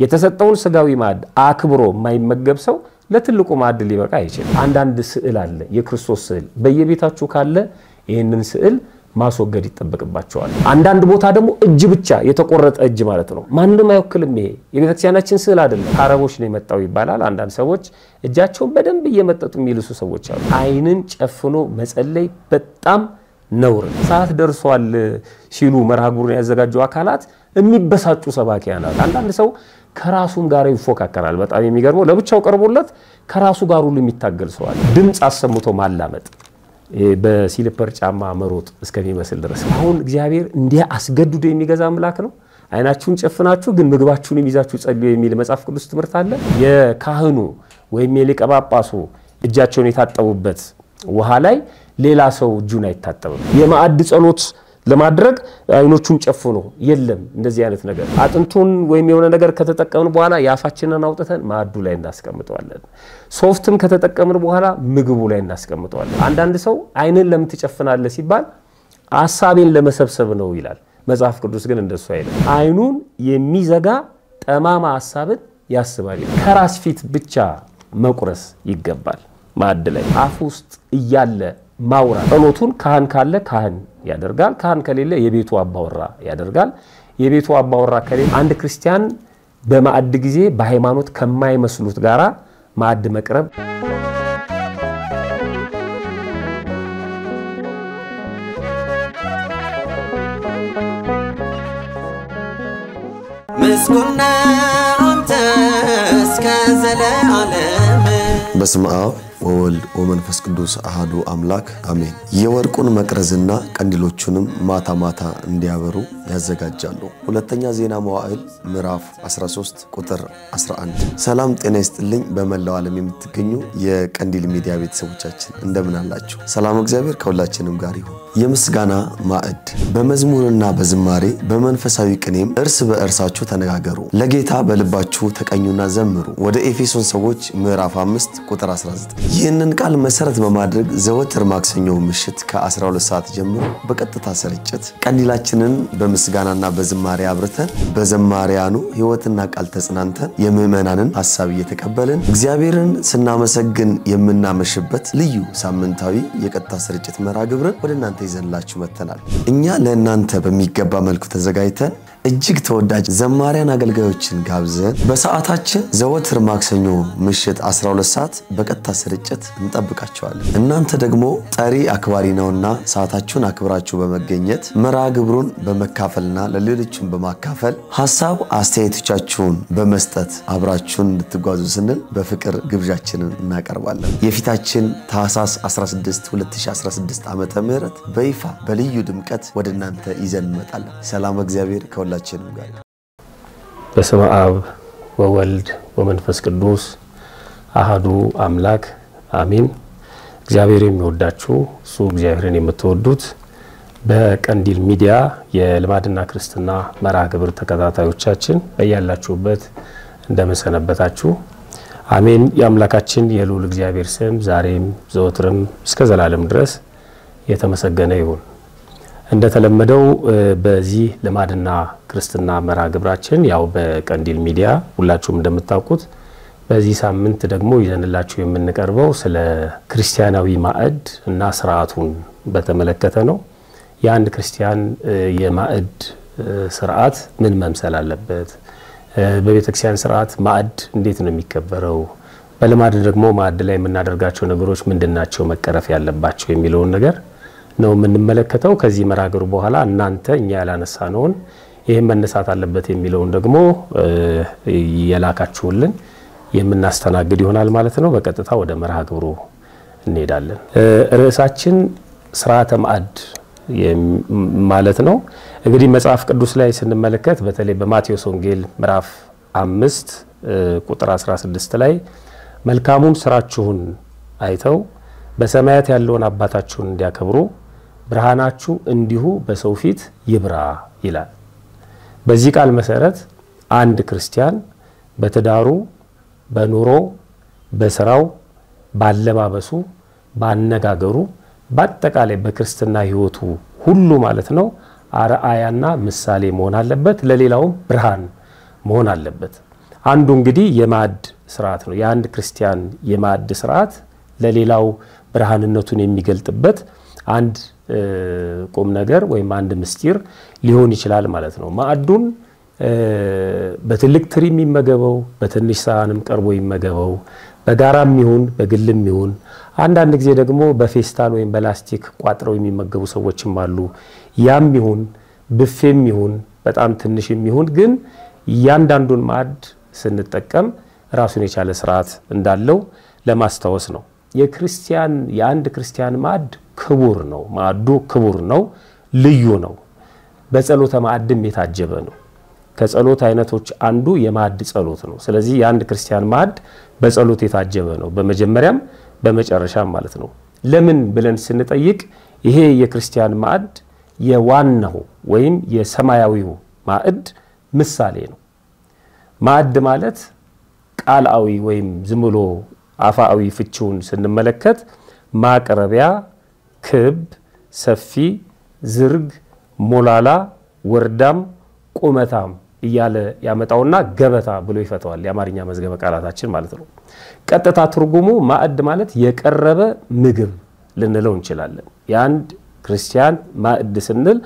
የተሰጠውን ስጋዊ ማዕድ አክብሮ የማይመገብ ሰው ለትልቁ ማዕድ ሊበቃ አይችልም። አንዳንድ ስዕል አለ፣ የክርስቶስ ስዕል በየቤታችሁ ካለ ይህንን ስዕል ማስወገድ ይጠበቅባቸዋል። አንዳንድ ቦታ ደግሞ እጅ ብቻ የተቆረጠ እጅ ማለት ነው። ማንም አይወክልም። ይሄ የቤተክርስቲያናችን ስዕል አይደለም፣ ከአረቦች ነው የመጣው ይባላል። አንዳንድ ሰዎች እጃቸውን በደንብ እየመጠጡ የሚልሱ ሰዎች አሉ። ዓይንን ጨፍኖ መጸለይ በጣም ነውር። ሰዓት ደርሷል ሲሉ መርሃ ግብሩን ያዘጋጁ አካላት የሚበሳጩ ሰባኪያን አሉ። አንዳንድ ሰው ከራሱም ጋር ይፎካከራል። በጣም የሚገርመው ለብቻው ቀርቦለት ከራሱ ጋር ሁሉ የሚታገል ሰዋል። ድምፅ አሰምቶ ማላመጥ በሲልፐር ጫማ መሮጥ እስከሚመስል ድረስ አሁን እግዚአብሔር እንዲህ አስገድዶ የሚገዛ አምላክ ነው። ዓይናችሁን ጨፍናችሁ ግን ምግባችሁንም ይዛችሁ ጸልዩ የሚል መጽሐፍ ቅዱስ ትምህርት አለ። የካህኑ ወይም የሊቀ ጳጳሱ እጃቸውን የታጠቡበት ውሃ ላይ ሌላ ሰው እጁን አይታጠብም። የማዕድ ጸሎት ለማድረግ አይኖቹን ጨፍኖ የለም። እንደዚህ አይነት ነገር አጥንቱን ወይም የሆነ ነገር ከተጠቀምን በኋላ የአፋችንን አውጥተን ማዕዱ ላይ እናስቀምጠዋለን። ሶፍትም ከተጠቀምን በኋላ ምግቡ ላይ እናስቀምጠዋለን። አንዳንድ ሰው ዓይንን ለምን ትጨፍናለህ ሲባል ሀሳቤን ለመሰብሰብ ነው ይላል። መጽሐፍ ቅዱስ ግን እንደሱ አይልም። ዓይኑን የሚዘጋ ጠማማ ሀሳብን ያስባል። ከራስ ፊት ብቻ መቁረስ ይገባል። ማዕድ ላይ አፍ ውስጥ እያለ ማውራት ጸሎቱን ካህን ካለ ካህን ያደርጋል። ካህን ከሌለ የቤቱ አባወራ ያደርጋል። የቤቱ አባወራ ከሌለ አንድ ክርስቲያን በማዕድ ጊዜ በሃይማኖት ከማይመስሉት ጋራ ማዕድ መቅረብ ምስጉና አንተ እስከ ዘለዓለም በስመ አብ ወወልድ ወመንፈስ ቅዱስ አሃዱ አምላክ አሜን። የወርቁን መቅረዝና ቀንዲሎቹንም ማታ ማታ እንዲያበሩ ያዘጋጃሉ። ሁለተኛ ዜና መዋዕል ምዕራፍ 13 ቁጥር 11። ሰላም ጤና ይስጥልኝ። በመላው ዓለም የምትገኙ የቀንዲል ሚዲያ ቤተሰቦቻችን እንደምን አላችሁ? ሰላም እግዚአብሔር ከሁላችንም ጋር ይሁን። የምስጋና ማዕድ በመዝሙርና በዝማሬ በመንፈሳዊ ቅኔም እርስ በእርሳችሁ ተነጋገሩ፣ ለጌታ በልባችሁ ተቀኙና ዘምሩ። ወደ ኤፌሶን ሰዎች ምዕራፍ 5 ቁጥር 19 ይህንን ቃል መሰረት በማድረግ ዘወትር ማክሰኞ ምሽት ከ12 ሰዓት ጀምሮ በቀጥታ ስርጭት ቀንዲላችንን በምስጋናና በዝማሬ አብርተን በዘማሪያኑ ሕይወትና ቃል ተጽናንተን የምዕመናንን ሐሳብ እየተቀበልን እግዚአብሔርን ስናመሰግን የምናመሽበት ልዩ ሳምንታዊ የቀጥታ ስርጭት መርሃ ግብርን ወደ እናንተ ይዘንላችሁ መጥተናል። እኛ ለእናንተ በሚገባ መልኩ ተዘጋጅተን እጅግ ተወዳጅ ዘማሪያን አገልጋዮችን ጋብዘን በሰዓታችን ዘወትር ማክሰኞ ምሽት 12 ሰዓት በቀጥታ ስርጭት እንጠብቃቸዋለን። እናንተ ደግሞ ጠሪ አክባሪ ነውና ሰዓታችሁን አክብራችሁ በመገኘት መርሃ ግብሩን በመካፈልና ለሌሎችን በማካፈል ሀሳብ አስተያየቶቻችሁን በመስጠት አብራችሁን እንድትጓዙ ስንል በፍቅር ግብዣችንን እናቀርባለን። የፊታችን ታህሳስ 16 2016 ዓ ም በይፋ በልዩ ድምቀት ወደ እናንተ ይዘን እንመጣለን። ሰላም እግዚአብሔር ከሁላችንም ጋር በስመ አብ ወወልድ ወመንፈስ ቅዱስ አሃዱ አምላክ አሚን። እግዚአብሔር የሚወዳችሁ እሱ እግዚአብሔርን የምትወዱት በቀንዲል ሚዲያ የልማድና ክርስትና መርሃ ግብር ተከታታዮቻችን በያላችሁበት እንደምንሰነበታችሁ አሜን። የአምላካችን የልዑል እግዚአብሔር ስም ዛሬም ዘወትርም እስከ ዘላለም ድረስ የተመሰገነ ይሁን። እንደተለመደው በዚህ ልማድና ክርስትና መርሃ ግብራችን ያው በቀንዲል ሚዲያ ሁላችሁም እንደምታውቁት በዚህ ሳምንት ደግሞ ይዘንላችሁ የምንቀርበው ስለ ክርስቲያናዊ ማዕድ እና ስርዓቱን በተመለከተ ነው። የአንድ ክርስቲያን የማዕድ ስርዓት ምን መምሰል አለበት? በቤተ ክርስቲያን ስርዓት ማዕድ እንዴት ነው የሚከበረው? በልማድ ደግሞ ማዕድ ላይ የምናደርጋቸው ነገሮች ምንድናቸው መቀረፍ ያለባቸው የሚለውን ነገር ነው የምንመለከተው። ከዚህ ግብር በኋላ እናንተ እኛ ያላነሳነውን ይህም መነሳት አለበት የሚለውን ደግሞ የላካችሁልን የምናስተናግድ ይሆናል ማለት ነው። በቀጥታ ወደ መርሃ ግብሩ እንሄዳለን። ርዕሳችን ስርዓተ ማዕድ ማለት ነው። እንግዲህ መጽሐፍ ቅዱስ ላይ ስንመለከት በተለይ በማቴዎስ ወንጌል ምዕራፍ አምስት ቁጥር 16 ላይ መልካሙን ስራችሁን አይተው በሰማያት ያለውን አባታችሁን እንዲያከብሩ ብርሃናችሁ እንዲሁ በሰው ፊት ይብራ ይላል። በዚህ ቃል መሰረት አንድ ክርስቲያን በትዳሩ፣ በኑሮ፣ በስራው፣ ባለባበሱ፣ ባነጋገሩ፣ በአጠቃላይ በክርስትና ሕይወቱ ሁሉ ማለት ነው አርአያና ምሳሌ መሆን አለበት። ለሌላውም ብርሃን መሆን አለበት። አንዱ እንግዲህ የማዕድ ስርዓት ነው። የአንድ ክርስቲያን የማዕድ ስርዓት ለሌላው ብርሃንነቱን የሚገልጥበት አንድ ቁም ነገር ወይም አንድ ምስጢር ሊሆን ይችላል ማለት ነው። ማዕዱን በትልቅ ትሪ የሚመገበው በትንሽ ሳህንም ቀርቦ ይመገበው፣ በጋራም ይሁን በግልም ይሁን አንዳንድ ጊዜ ደግሞ በፌስታል ወይም በላስቲክ ቋጥረው የሚመገቡ ሰዎችም አሉ። ያም ይሁን ብፌም ይሁን በጣም ትንሽም ይሁን ግን እያንዳንዱን ማዕድ ስንጠቀም ራሱን የቻለ ስርዓት እንዳለው ለማስታወስ ነው። የክርስቲያን የአንድ ክርስቲያን ማዕድ ክቡር ነው። ማዕዱ ክቡር ነው፣ ልዩ ነው። በጸሎተ ማዕድም የታጀበ ነው። ከጸሎት አይነቶች አንዱ የማዕድ ጸሎት ነው። ስለዚህ የአንድ ክርስቲያን ማዕድ በጸሎት የታጀበ ነው፣ በመጀመሪያም በመጨረሻም ማለት ነው። ለምን ብለን ስንጠይቅ ይሄ የክርስቲያን ማዕድ የዋናው ወይም የሰማያዊው ማዕድ ምሳሌ ነው። ማዕድ ማለት ቃልአዊ ወይም ዝም ብሎ አፋዊ ፍቺውን ስንመለከት ማቅረቢያ፣ ክብ፣ ሰፊ፣ ዝርግ፣ ሞላላ፣ ወርዳም፣ ቁመታም እያለ ያመጣውና ገበታ ብሎ ይፈተዋል። የአማርኛ መዝገበ ቃላታችን ማለት ነው። ቀጥታ ትርጉሙ ማዕድ ማለት የቀረበ ምግብ ልንለው እንችላለን። የአንድ ክርስቲያን ማዕድ ስንል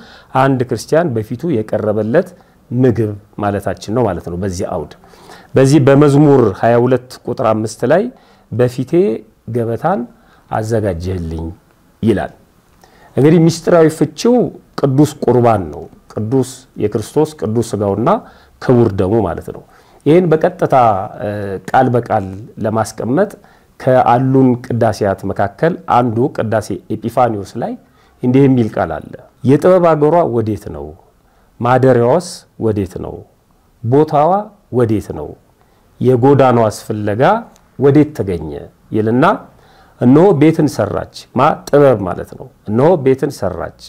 አንድ ክርስቲያን በፊቱ የቀረበለት ምግብ ማለታችን ነው ማለት ነው። በዚህ አውድ በዚህ በመዝሙር 22 ቁጥር አምስት ላይ በፊቴ ገበታን አዘጋጀህልኝ ይላል። እንግዲህ ምስጢራዊ ፍቺው ቅዱስ ቁርባን ነው። ቅዱስ የክርስቶስ ቅዱስ ስጋውና ክቡር ደሙ ማለት ነው። ይህን በቀጥታ ቃል በቃል ለማስቀመጥ ከአሉን ቅዳሴያት መካከል አንዱ ቅዳሴ ኤጲፋኒዎስ ላይ እንዲህ የሚል ቃል አለ። የጥበብ አገሯ ወዴት ነው? ማደሪያዋስ ወዴት ነው? ቦታዋ ወዴት ነው? የጎዳናዋስ ፍለጋ ወዴት ተገኘ? ይልና እነሆ ቤትን ሰራች። ማ ጥበብ ማለት ነው። እነሆ ቤትን ሰራች፣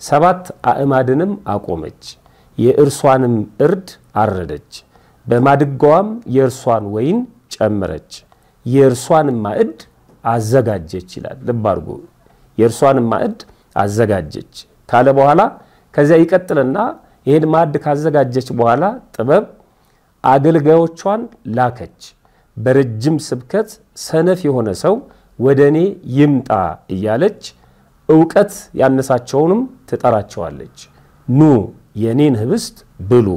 ሰባት አእማድንም አቆመች፣ የእርሷንም እርድ አረደች፣ በማድጋዋም የእርሷን ወይን ጨመረች፣ የእርሷንም ማዕድ አዘጋጀች ይላል። ልብ አድርጎ የእርሷንም ማዕድ አዘጋጀች ካለ በኋላ ከዚያ ይቀጥልና ይህን ማዕድ ካዘጋጀች በኋላ ጥበብ አገልጋዮቿን ላከች፣ በረጅም ስብከት ሰነፍ የሆነ ሰው ወደ እኔ ይምጣ እያለች እውቀት ያነሳቸውንም ትጠራቸዋለች። ኑ የኔን ህብስት ብሉ፣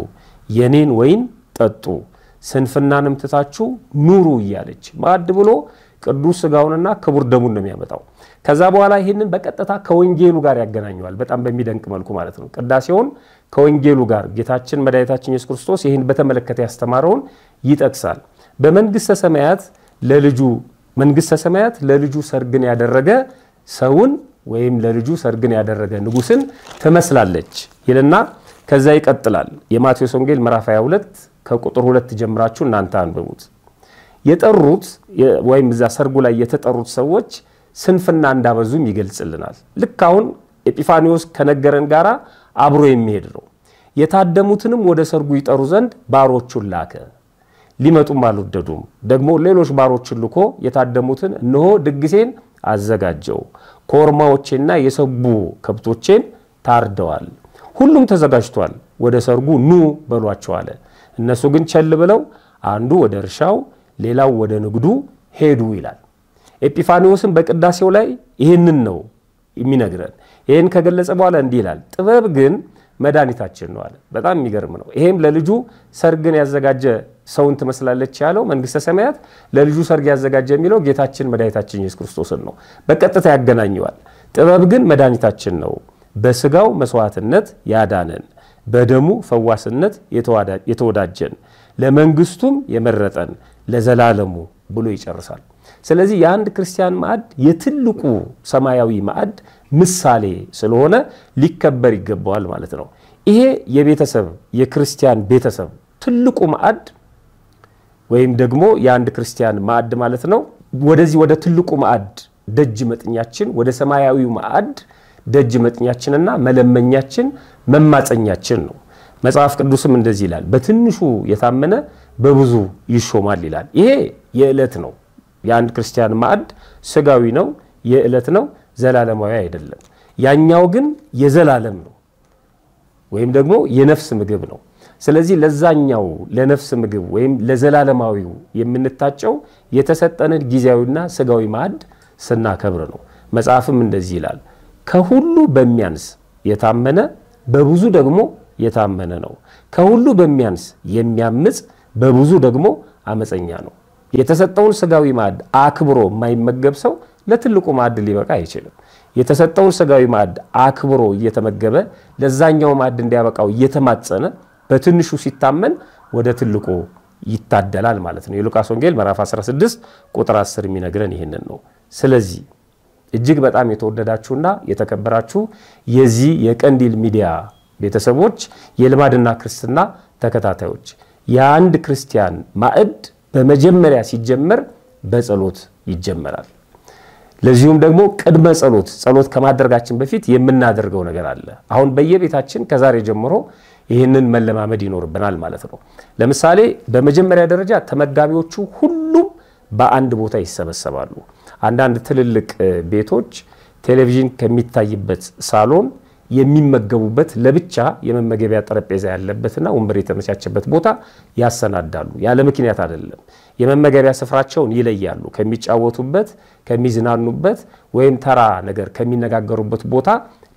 የኔን ወይን ጠጡ፣ ስንፍናንም ትታችሁ ኑሩ እያለች ማዕድ ብሎ ቅዱስ ስጋውንና ክቡር ደሙን ነው የሚያመጣው። ከዛ በኋላ ይህንን በቀጥታ ከወንጌሉ ጋር ያገናኘዋል። በጣም በሚደንቅ መልኩ ማለት ነው። ቅዳሴውን ከወንጌሉ ጋር ጌታችን መድኃኒታችን ኢየሱስ ክርስቶስ ይህን በተመለከተ ያስተማረውን ይጠቅሳል። በመንግስተ ሰማያት ለልጁ መንግስተ ሰማያት ለልጁ ሰርግን ያደረገ ሰውን ወይም ለልጁ ሰርግን ያደረገ ንጉስን ትመስላለች ይልና ከዛ ይቀጥላል። የማቴዎስ ወንጌል ምዕራፍ 22 ከቁጥር ሁለት ጀምራችሁ እናንተ አንብቡት። የጠሩት ወይም እዛ ሰርጉ ላይ የተጠሩት ሰዎች ስንፍና እንዳበዙም ይገልጽልናል። ልክ አሁን ኤጲፋኒዎስ ከነገረን ጋራ አብሮ የሚሄድ ነው። የታደሙትንም ወደ ሰርጉ ይጠሩ ዘንድ ባሮቹን ላከ። ሊመጡም አልወደዱም። ደግሞ ሌሎች ባሮችን ልኮ የታደሙትን እነሆ ድግሴን አዘጋጀው፣ ኮርማዎቼና የሰቡ ከብቶቼን ታርደዋል፣ ሁሉም ተዘጋጅቷል፣ ወደ ሰርጉ ኑ በሏቸው አለ። እነሱ ግን ቸል ብለው አንዱ ወደ እርሻው ሌላው ወደ ንግዱ ሄዱ ይላል። ኤጲፋኒዎስን በቅዳሴው ላይ ይህንን ነው የሚነግረን። ይህን ከገለጸ በኋላ እንዲህ ይላል፣ ጥበብ ግን መድኃኒታችን ነው አለ። በጣም የሚገርም ነው። ይሄም ለልጁ ሰርግን ያዘጋጀ ሰውን ትመስላለች ያለው መንግስተ ሰማያት ለልጁ ሰርግ ያዘጋጀ የሚለው ጌታችን መድኃኒታችን ኢየሱስ ክርስቶስን ነው። በቀጥታ ያገናኘዋል። ጥበብ ግን መድኃኒታችን ነው፣ በስጋው መስዋዕትነት ያዳነን፣ በደሙ ፈዋስነት የተወዳጀን፣ ለመንግስቱም የመረጠን ለዘላለሙ ብሎ ይጨርሳል። ስለዚህ የአንድ ክርስቲያን ማዕድ የትልቁ ሰማያዊ ማዕድ ምሳሌ ስለሆነ ሊከበር ይገባዋል ማለት ነው። ይሄ የቤተሰብ የክርስቲያን ቤተሰብ ትልቁ ማዕድ ወይም ደግሞ የአንድ ክርስቲያን ማዕድ ማለት ነው። ወደዚህ ወደ ትልቁ ማዕድ ደጅ መጥኛችን ወደ ሰማያዊው ማዕድ ደጅ መጥኛችንና መለመኛችን መማፀኛችን ነው። መጽሐፍ ቅዱስም እንደዚህ ይላል፣ በትንሹ የታመነ በብዙ ይሾማል ይላል። ይሄ የዕለት ነው። የአንድ ክርስቲያን ማዕድ ስጋዊ ነው፣ የዕለት ነው፣ ዘላለማዊ አይደለም። ያኛው ግን የዘላለም ነው ወይም ደግሞ የነፍስ ምግብ ነው። ስለዚህ ለዛኛው ለነፍስ ምግብ ወይም ለዘላለማዊው የምንታጨው የተሰጠንን ጊዜያዊና ስጋዊ ማዕድ ስናከብር ነው። መጽሐፍም እንደዚህ ይላል፣ ከሁሉ በሚያንስ የታመነ በብዙ ደግሞ የታመነ ነው። ከሁሉ በሚያንስ የሚያምፅ በብዙ ደግሞ አመፀኛ ነው። የተሰጠውን ስጋዊ ማዕድ አክብሮ የማይመገብ ሰው ለትልቁ ማዕድ ሊበቃ አይችልም። የተሰጠውን ስጋዊ ማዕድ አክብሮ እየተመገበ ለዛኛው ማዕድ እንዲያበቃው እየተማጸነ በትንሹ ሲታመን ወደ ትልቁ ይታደላል ማለት ነው። የሉቃስ ወንጌል ምዕራፍ 16 ቁጥር 10 የሚነግረን ይህንን ነው። ስለዚህ እጅግ በጣም የተወደዳችሁና የተከበራችሁ የዚህ የቀንዲል ሚዲያ ቤተሰቦች የልማድና ክርስትና ተከታታዮች የአንድ ክርስቲያን ማዕድ በመጀመሪያ ሲጀመር በጸሎት ይጀመራል። ለዚሁም ደግሞ ቅድመ ጸሎት ጸሎት ከማድረጋችን በፊት የምናደርገው ነገር አለ። አሁን በየቤታችን ከዛሬ ጀምሮ ይህንን መለማመድ ይኖርብናል ማለት ነው። ለምሳሌ በመጀመሪያ ደረጃ ተመጋቢዎቹ ሁሉም በአንድ ቦታ ይሰበሰባሉ። አንዳንድ ትልልቅ ቤቶች ቴሌቪዥን ከሚታይበት ሳሎን የሚመገቡበት ለብቻ የመመገቢያ ጠረጴዛ ያለበትና ወንበር የተመቻቸበት ቦታ ያሰናዳሉ። ያለ ምክንያት አይደለም። የመመገቢያ ስፍራቸውን ይለያሉ። ከሚጫወቱበት፣ ከሚዝናኑበት ወይም ተራ ነገር ከሚነጋገሩበት ቦታ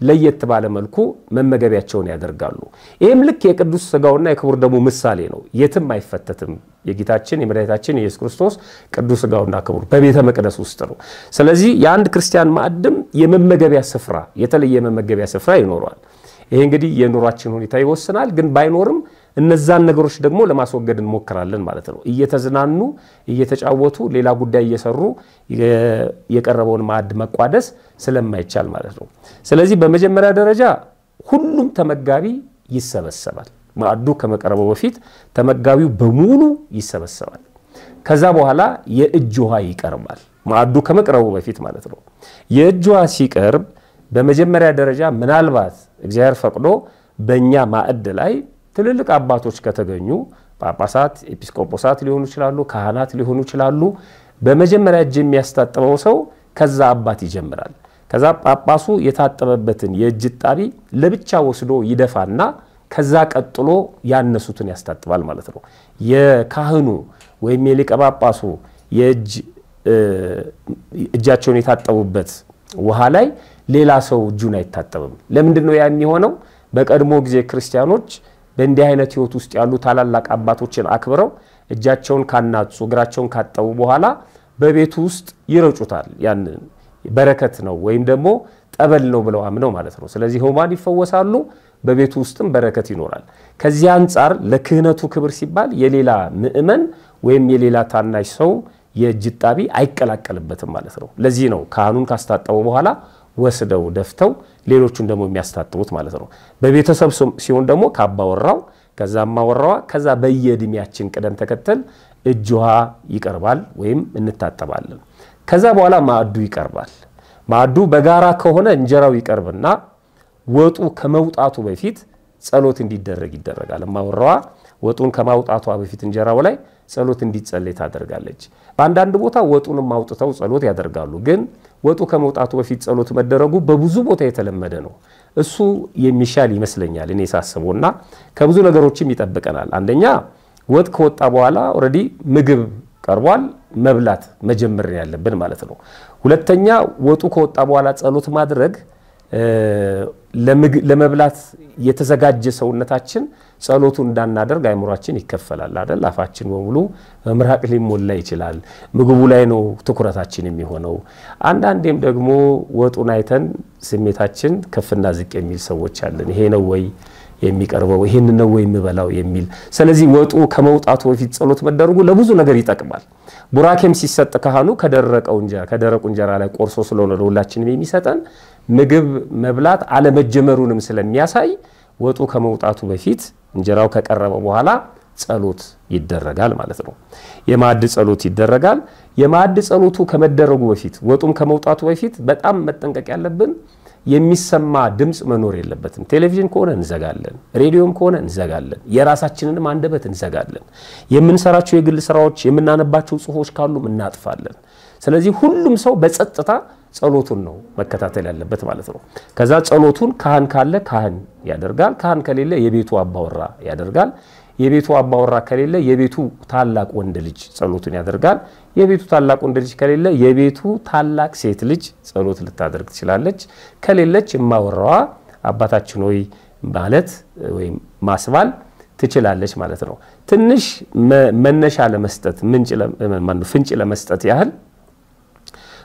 ለየት ባለ መልኩ መመገቢያቸውን ያደርጋሉ። ይህም ልክ የቅዱስ ሥጋውና የክቡር ደሙ ምሳሌ ነው። የትም አይፈተትም። የጌታችን የመድኃኒታችን የኢየሱስ ክርስቶስ ቅዱስ ሥጋውና ክቡር በቤተ መቅደስ ውስጥ ነው። ስለዚህ የአንድ ክርስቲያን ማዕድም የመመገቢያ ስፍራ የተለየ የመመገቢያ ስፍራ ይኖረዋል። ይሄ እንግዲህ የኑሯችን ሁኔታ ይወስናል። ግን ባይኖርም እነዛን ነገሮች ደግሞ ለማስወገድ እንሞክራለን ማለት ነው። እየተዝናኑ እየተጫወቱ ሌላ ጉዳይ እየሰሩ የቀረበውን ማዕድ መቋደስ ስለማይቻል ማለት ነው። ስለዚህ በመጀመሪያ ደረጃ ሁሉም ተመጋቢ ይሰበሰባል። ማዕዱ ከመቀረቡ በፊት ተመጋቢው በሙሉ ይሰበሰባል። ከዛ በኋላ የእጅ ውሃ ይቀርባል። ማዕዱ ከመቅረቡ በፊት ማለት ነው። የእጅ ውሃ ሲቀርብ በመጀመሪያ ደረጃ ምናልባት እግዚአብሔር ፈቅዶ በእኛ ማዕድ ላይ ትልልቅ አባቶች ከተገኙ ጳጳሳት፣ ኤጲስቆጶሳት ሊሆኑ ይችላሉ፣ ካህናት ሊሆኑ ይችላሉ። በመጀመሪያ እጅ የሚያስታጥበው ሰው ከዛ አባት ይጀምራል። ከዛ ጳጳሱ የታጠበበትን የእጅ ጣቢ ለብቻ ወስዶ ይደፋና ከዛ ቀጥሎ ያነሱትን ያስታጥባል ማለት ነው። የካህኑ ወይም የሊቀ ጳጳሱ የእጅ እጃቸውን የታጠቡበት ውሃ ላይ ሌላ ሰው እጁን አይታጠብም። ለምንድን ነው ያ የሚሆነው? በቀድሞ ጊዜ ክርስቲያኖች በእንዲህ አይነት ሕይወት ውስጥ ያሉ ታላላቅ አባቶችን አክብረው እጃቸውን ካናጹ እግራቸውን ካጠቡ በኋላ በቤቱ ውስጥ ይረጩታል። ያንን በረከት ነው ወይም ደግሞ ጠበል ነው ብለው አምነው ማለት ነው። ስለዚህ ሕሙማን ይፈወሳሉ፣ በቤቱ ውስጥም በረከት ይኖራል። ከዚህ አንጻር ለክህነቱ ክብር ሲባል የሌላ ምእመን ወይም የሌላ ታናሽ ሰው የእጅ ጣቢ አይቀላቀልበትም ማለት ነው። ለዚህ ነው ካህኑን ካስታጠቡ በኋላ ወስደው ደፍተው ሌሎቹን ደግሞ የሚያስታጥቡት ማለት ነው። በቤተሰብ ሲሆን ደግሞ ካባወራው ከዛ ማወራዋ ከዛ በየእድሜያችን ቅደም ተከተል እጅ ውሃ ይቀርባል ወይም እንታጠባለን። ከዛ በኋላ ማዕዱ ይቀርባል። ማዕዱ በጋራ ከሆነ እንጀራው ይቀርብና ወጡ ከመውጣቱ በፊት ጸሎት እንዲደረግ ይደረጋል። ማወራዋ ወጡን ከማውጣቷ በፊት እንጀራው ላይ ጸሎት እንዲጸለይ ታደርጋለች። በአንዳንድ ቦታ ወጡንም አውጥተው ጸሎት ያደርጋሉ። ግን ወጡ ከመውጣቱ በፊት ጸሎት መደረጉ በብዙ ቦታ የተለመደ ነው። እሱ የሚሻል ይመስለኛል እኔ ሳስበው እና ከብዙ ነገሮችም ይጠብቀናል። አንደኛ ወጥ ከወጣ በኋላ already ምግብ ቀርቧል፣ መብላት መጀመር ያለብን ማለት ነው። ሁለተኛ ወጡ ከወጣ በኋላ ጸሎት ማድረግ ለመብላት የተዘጋጀ ሰውነታችን ጸሎቱ እንዳናደርግ አይምሯችን ይከፈላል አይደል? አፋችን በሙሉ በምራቅ ሊሞላ ይችላል። ምግቡ ላይ ነው ትኩረታችን የሚሆነው። አንዳንዴም ደግሞ ወጡን አይተን ስሜታችን ከፍና ዝቅ የሚል ሰዎች አለን። ይሄ ነው ወይ የሚቀርበው? ይሄን ነው ወይ የምበላው የሚል። ስለዚህ ወጡ ከመውጣቱ በፊት ጸሎት መደረጉ ለብዙ ነገር ይጠቅማል። ቡራኬም ሲሰጥ ካህኑ ከደረቀው እንጀራ ከደረቁ እንጀራ ላይ ቆርሶ ስለሆነ ለሁላችንም የሚሰጠን ምግብ መብላት አለመጀመሩንም ስለሚያሳይ ወጡ ከመውጣቱ በፊት እንጀራው ከቀረበ በኋላ ጸሎት ይደረጋል ማለት ነው። የማዕድ ጸሎት ይደረጋል። የማዕድ ጸሎቱ ከመደረጉ በፊት ወጡም ከመውጣቱ በፊት በጣም መጠንቀቅ ያለብን የሚሰማ ድምፅ መኖር የለበትም። ቴሌቪዥን ከሆነ እንዘጋለን፣ ሬዲዮም ከሆነ እንዘጋለን፣ የራሳችንንም አንደበት እንዘጋለን። የምንሰራቸው የግል ስራዎች፣ የምናነባቸው ጽሁፎች ካሉም እናጥፋለን። ስለዚህ ሁሉም ሰው በጸጥታ ጸሎቱን ነው መከታተል ያለበት ማለት ነው። ከዛ ጸሎቱን ካህን ካለ ካህን ያደርጋል። ካህን ከሌለ የቤቱ አባወራ ያደርጋል። የቤቱ አባወራ ከሌለ የቤቱ ታላቅ ወንድ ልጅ ጸሎቱን ያደርጋል። የቤቱ ታላቅ ወንድ ልጅ ከሌለ የቤቱ ታላቅ ሴት ልጅ ጸሎት ልታደርግ ትችላለች። ከሌለች እማወራዋ አባታችን ሆይ ማለት ወይም ማስባል ትችላለች ማለት ነው። ትንሽ መነሻ ለመስጠት ፍንጭ ለመስጠት ያህል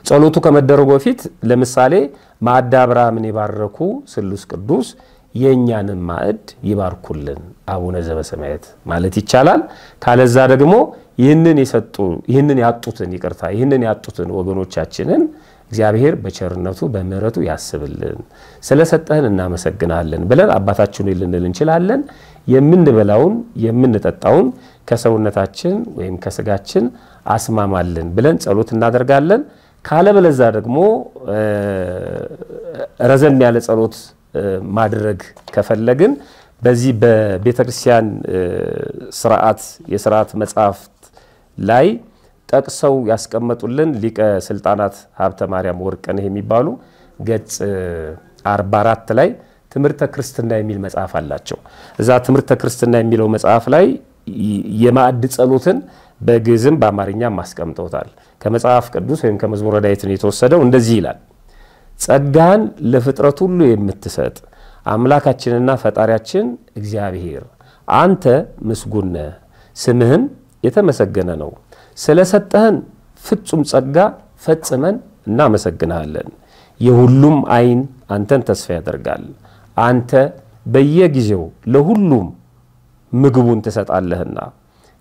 ጸሎቱ ከመደረጉ በፊት ለምሳሌ ማዕደ አብርሃምን የባረኩ ስሉስ ቅዱስ የእኛንም ማዕድ ይባርኩልን አቡነ ዘበሰማያት ማለት ይቻላል። ካለዛ ደግሞ ይህንን የሰጡ ይህንን ያጡትን ይቅርታ ይህንን ያጡትን ወገኖቻችንን እግዚአብሔር በቸርነቱ በምሕረቱ ያስብልን፣ ስለሰጠህን እናመሰግናለን ብለን አባታችን ልንል እንችላለን። የምንበላውን የምንጠጣውን ከሰውነታችን ወይም ከስጋችን አስማማልን ብለን ጸሎት እናደርጋለን። ካለበለዛ ደግሞ ረዘም ያለ ጸሎት ማድረግ ከፈለግን በዚህ በቤተ ክርስቲያን ስርዓት የስርዓት መጽሐፍት ላይ ጠቅሰው ያስቀመጡልን ሊቀ ስልጣናት ሀብተ ማርያም ወርቅነህ የሚባሉ ገጽ 44 ላይ ትምህርተ ክርስትና የሚል መጽሐፍ አላቸው። እዛ ትምህርተ ክርስትና የሚለው መጽሐፍ ላይ የማዕድ ጸሎትን በግዕዝም በአማርኛም አስቀምጠውታል። ከመጽሐፍ ቅዱስ ወይም ከመዝሙረ ዳዊት ነው የተወሰደው። እንደዚህ ይላል ጸጋን ለፍጥረት ሁሉ የምትሰጥ አምላካችንና ፈጣሪያችን እግዚአብሔር አንተ ምስጉን ነህ፣ ስምህም የተመሰገነ ነው። ስለሰጠህን ፍጹም ጸጋ ፈጽመን እናመሰግንሃለን። የሁሉም ዓይን አንተን ተስፋ ያደርጋል። አንተ በየጊዜው ለሁሉም ምግቡን ትሰጣለህና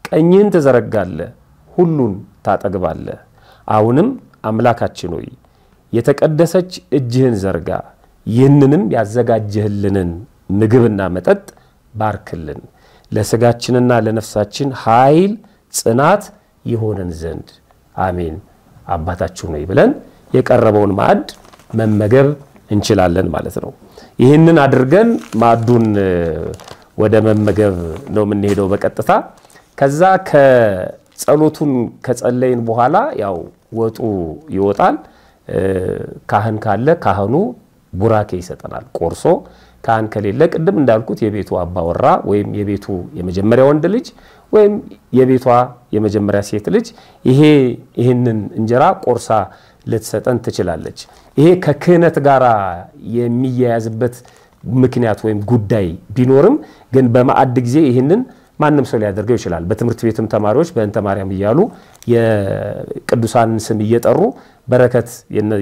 ቀኝህን ትዘረጋለህ፣ ሁሉን ታጠግባለህ። አሁንም አምላካችን ሆይ የተቀደሰች እጅህን ዘርጋ፣ ይህንንም ያዘጋጀህልንን ምግብና መጠጥ ባርክልን፣ ለስጋችንና ለነፍሳችን ኃይል ጽናት ይሆነን ዘንድ አሜን። አባታችን ሆይ ብለን የቀረበውን ማዕድ መመገብ እንችላለን ማለት ነው። ይህንን አድርገን ማዕዱን ወደ መመገብ ነው የምንሄደው በቀጥታ ከዛ ከጸሎቱን ከጸለይን በኋላ ያው ወጡ ይወጣል። ካህን ካለ ካህኑ ቡራኬ ይሰጠናል ቆርሶ። ካህን ከሌለ ቅድም እንዳልኩት የቤቱ አባወራ ወይም የቤቱ የመጀመሪያ ወንድ ልጅ ወይም የቤቷ የመጀመሪያ ሴት ልጅ ይሄ ይህንን እንጀራ ቆርሳ ልትሰጠን ትችላለች። ይሄ ከክህነት ጋር የሚያያዝበት ምክንያት ወይም ጉዳይ ቢኖርም ግን በማዕድ ጊዜ ይህንን ማንም ሰው ሊያደርገው ይችላል። በትምህርት ቤትም ተማሪዎች በእንተ ማርያም እያሉ የቅዱሳንን ስም እየጠሩ በረከት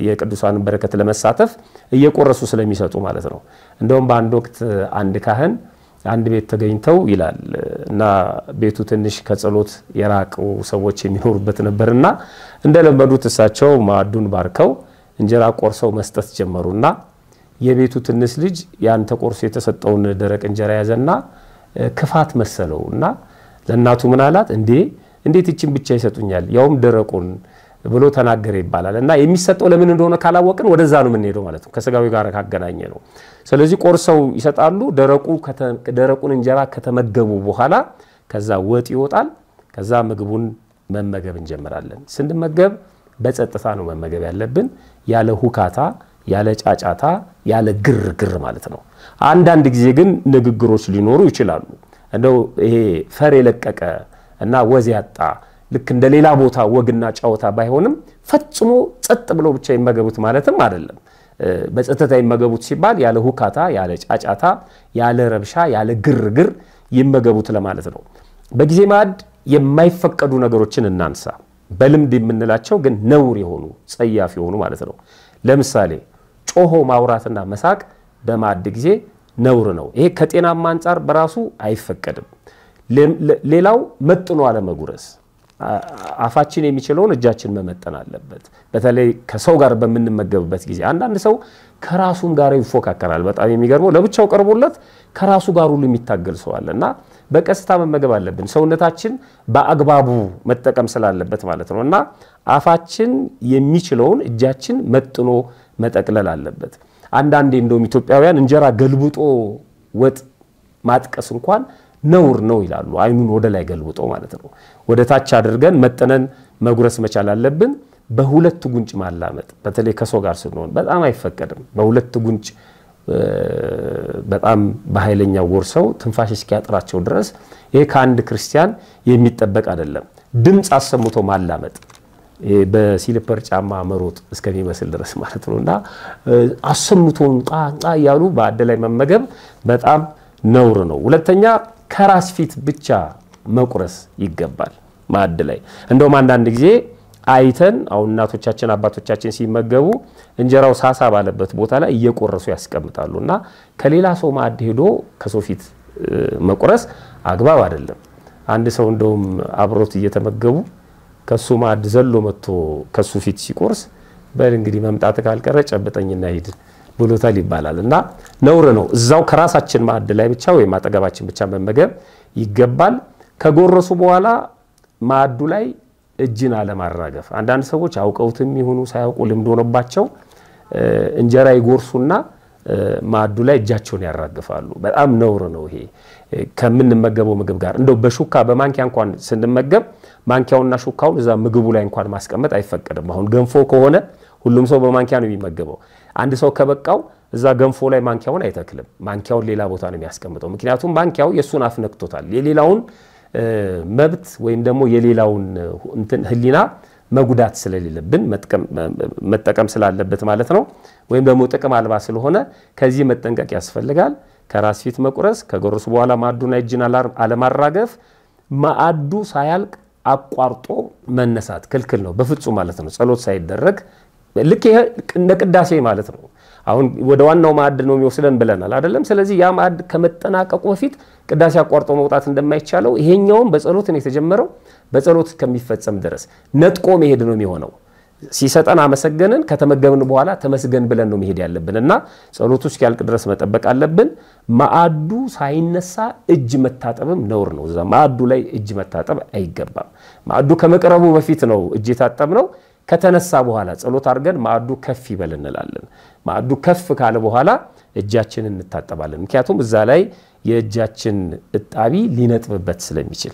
የቅዱሳንን በረከት ለመሳተፍ እየቆረሱ ስለሚሰጡ ማለት ነው። እንደውም በአንድ ወቅት አንድ ካህን አንድ ቤት ተገኝተው ይላል እና ቤቱ ትንሽ ከጸሎት የራቁ ሰዎች የሚኖሩበት ነበርና እንደለመዱት እሳቸው ማዕዱን ባርከው እንጀራ ቆርሰው መስጠት ጀመሩና የቤቱ ትንሽ ልጅ ያን ተቆርሶ የተሰጠውን ደረቅ እንጀራ ያዘና ክፋት መሰለው እና ለእናቱ ምን አላት፣ እንዴ እንዴት ይችን ብቻ ይሰጡኛል ያውም ደረቁን ብሎ ተናገረ ይባላል። እና የሚሰጠው ለምን እንደሆነ ካላወቅን ወደዛ ነው የምንሄደው ማለት ነው፣ ከስጋዊ ጋር ካገናኘ ነው። ስለዚህ ቆርሰው ይሰጣሉ። ደረቁን እንጀራ ከተመገቡ በኋላ ከዛ ወጥ ይወጣል። ከዛ ምግቡን መመገብ እንጀምራለን። ስንመገብ በጸጥታ ነው መመገብ ያለብን፣ ያለ ሁካታ፣ ያለ ጫጫታ፣ ያለ ግርግር ማለት ነው። አንዳንድ ጊዜ ግን ንግግሮች ሊኖሩ ይችላሉ። እንደው ይሄ ፈር የለቀቀ እና ወዝ ያጣ ልክ እንደ ሌላ ቦታ ወግና ጨዋታ ባይሆንም ፈጽሞ ጸጥ ብለው ብቻ ይመገቡት ማለትም አይደለም። በጸጥታ ይመገቡት ሲባል ያለ ሁካታ፣ ያለ ጫጫታ፣ ያለ ረብሻ፣ ያለ ግርግር ይመገቡት ለማለት ነው። በጊዜ ማዕድ የማይፈቀዱ ነገሮችን እናንሳ። በልምድ የምንላቸው ግን ነውር የሆኑ ጸያፍ የሆኑ ማለት ነው። ለምሳሌ ጮሆ ማውራትና መሳቅ በማዕድ ጊዜ ነውር ነው። ይሄ ከጤናማ አንጻር በራሱ አይፈቀድም። ሌላው መጥኖ አለመጉረስ አፋችን የሚችለውን እጃችን መመጠን አለበት። በተለይ ከሰው ጋር በምንመገብበት ጊዜ አንዳንድ ሰው ከራሱም ጋር ይፎካከራል። በጣም የሚገርመው ለብቻው ቀርቦለት ከራሱ ጋር ሁሉ የሚታገል ሰው አለ እና በቀስታ መመገብ አለብን። ሰውነታችን በአግባቡ መጠቀም ስላለበት ማለት ነው እና አፋችን የሚችለውን እጃችን መጥኖ መጠቅለል አለበት። አንዳንዴ እንደውም ኢትዮጵያውያን እንጀራ ገልብጦ ወጥ ማጥቀስ እንኳን ነውር ነው ይላሉ። አይኑን ወደ ላይ ገልብጦ ማለት ነው። ወደ ታች አድርገን መጠነን መጉረስ መቻል አለብን። በሁለት ጉንጭ ማላመጥ በተለይ ከሰው ጋር ስንሆን በጣም አይፈቀድም። በሁለት ጉንጭ በጣም በኃይለኛው ጎርሰው ትንፋሽ እስኪያጥራቸው ድረስ ይሄ ከአንድ ክርስቲያን የሚጠበቅ አይደለም። ድምፅ አሰምቶ ማላመጥ በሲሊፐር ጫማ መሮጥ እስከሚመስል ድረስ ማለት ነው እና አሰምቶን ጣ ጣ እያሉ በአድ ላይ መመገብ በጣም ነውር ነው። ሁለተኛ ከራስ ፊት ብቻ መቁረስ ይገባል ማዕድ ላይ እንደውም አንዳንድ ጊዜ አይተን አሁን እናቶቻችን አባቶቻችን ሲመገቡ እንጀራው ሳሳ ባለበት ቦታ ላይ እየቆረሱ ያስቀምጣሉ እና ከሌላ ሰው ማዕድ ሄዶ ከሰው ፊት መቁረስ አግባብ አይደለም። አንድ ሰው እንደውም አብሮት እየተመገቡ ከሱ ማዕድ ዘሎ መጥቶ ከሱ ፊት ሲቆርስ በል እንግዲህ መምጣት ካልቀረ ጨብጠኝና ሂድ ብሎታል ይባላል እና ነውር ነው። እዛው ከራሳችን ማዕድ ላይ ብቻ ወይም አጠገባችን ብቻ መመገብ ይገባል። ከጎረሱ በኋላ ማዕዱ ላይ እጅን አለማራገፍ። አንዳንድ ሰዎች አውቀውትም ይሁኑ ሳያውቁ ልምድ ሆኖባቸው እንጀራ ይጎርሱና ማዕዱ ላይ እጃቸውን ያራግፋሉ። በጣም ነውር ነው ይሄ ከምንመገበው ምግብ ጋር። እንደው በሹካ በማንኪያ እንኳን ስንመገብ ማንኪያውና ሹካውን እዛ ምግቡ ላይ እንኳን ማስቀመጥ አይፈቀድም። አሁን ገንፎ ከሆነ ሁሉም ሰው በማንኪያ ነው የሚመገበው። አንድ ሰው ከበቃው እዛ ገንፎ ላይ ማንኪያውን አይተክልም። ማንኪያውን ሌላ ቦታ ነው የሚያስቀምጠው። ምክንያቱም ማንኪያው የእሱን አፍ ነክቶታል። የሌላውን መብት ወይም ደግሞ የሌላውን እንትን ሕሊና መጉዳት ስለሌለብን መጠቀም ስላለበት ማለት ነው። ወይም ደግሞ ጥቅም አልባ ስለሆነ ከዚህ መጠንቀቅ ያስፈልጋል። ከራስ ፊት መቁረስ፣ ከጎረሱ በኋላ ማዕዱና እጅን አለማራገፍ፣ ማዕዱ ሳያልቅ አቋርጦ መነሳት ክልክል ነው በፍጹም ማለት ነው። ጸሎት ሳይደረግ ልክ እንደ ቅዳሴ ማለት ነው። አሁን ወደ ዋናው ማዕድ ነው የሚወስደን ብለናል አይደለም። ስለዚህ ያ ማዕድ ከመጠናቀቁ በፊት ቅዳሴ አቋርጦ መውጣት እንደማይቻለው ይሄኛውም በጸሎት ነው የተጀመረው። በጸሎት እስከሚፈጸም ድረስ ነጥቆ መሄድ ነው የሚሆነው። ሲሰጠን አመሰገንን፣ ከተመገብን በኋላ ተመስገን ብለን ነው መሄድ ያለብን እና ጸሎቱ እስኪያልቅ ድረስ መጠበቅ አለብን። ማዕዱ ሳይነሳ እጅ መታጠብም ነውር ነው። እዛ ማዕዱ ላይ እጅ መታጠብ አይገባም። ማዕዱ ከመቅረቡ በፊት ነው እጅ የታጠብ ነው። ከተነሳ በኋላ ጸሎት አድርገን ማዕዱ ከፍ ይበል እንላለን። ማዕዱ ከፍ ካለ በኋላ እጃችንን እንታጠባለን። ምክንያቱም እዛ ላይ የእጃችን እጣቢ ሊነጥብበት ስለሚችል